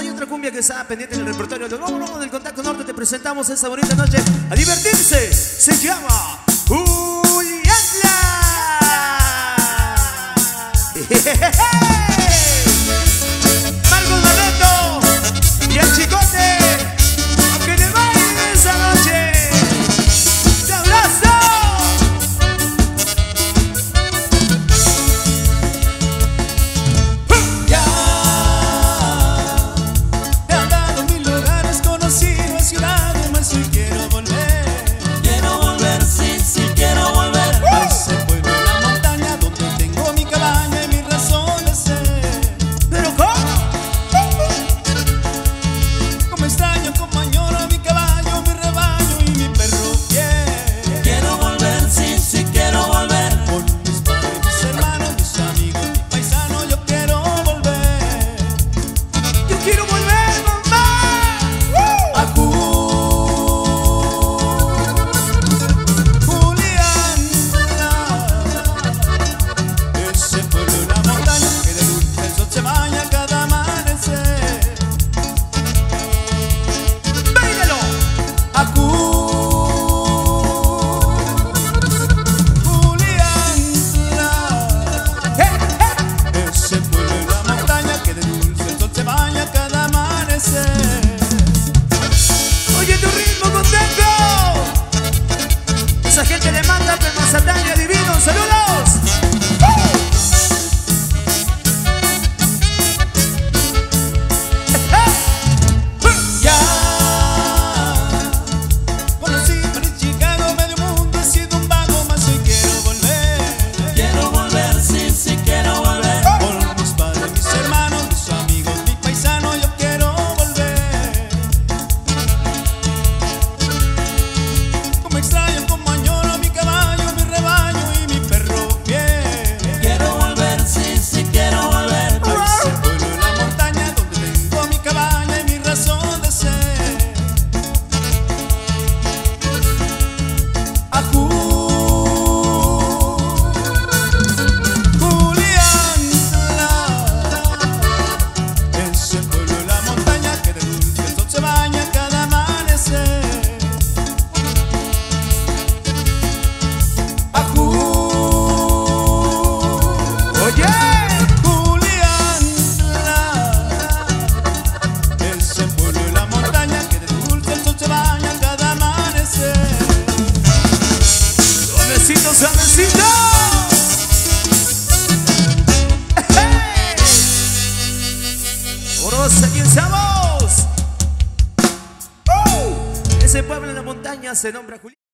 hay otra cumbia que está pendiente en el repertorio del Globo Lobo del Contacto Norte. Te presentamos esta bonita noche a divertirse. Se llama Julián. López Mazatán y ¡Saluda! suavecito, suavecito. Oro, seguimos. Oh, ese pueblo en la montaña se nombra Julián.